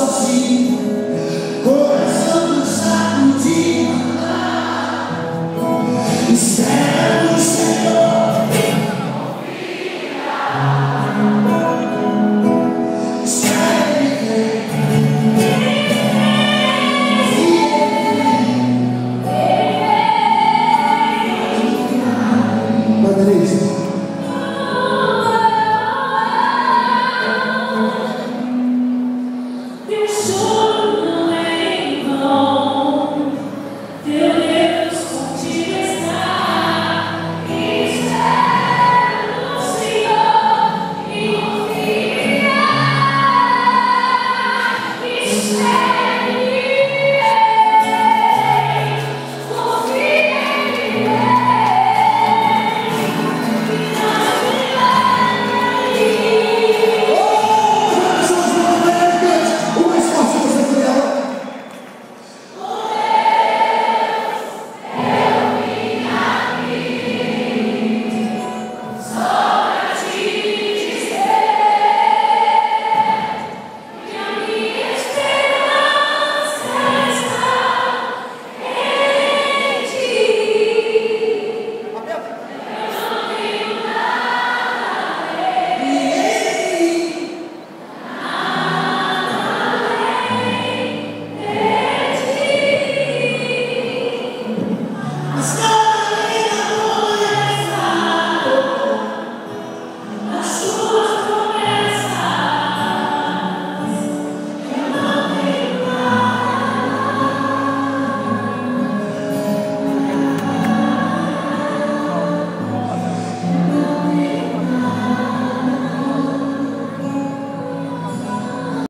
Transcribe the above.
sozinho, coração cansado de andar. Stop!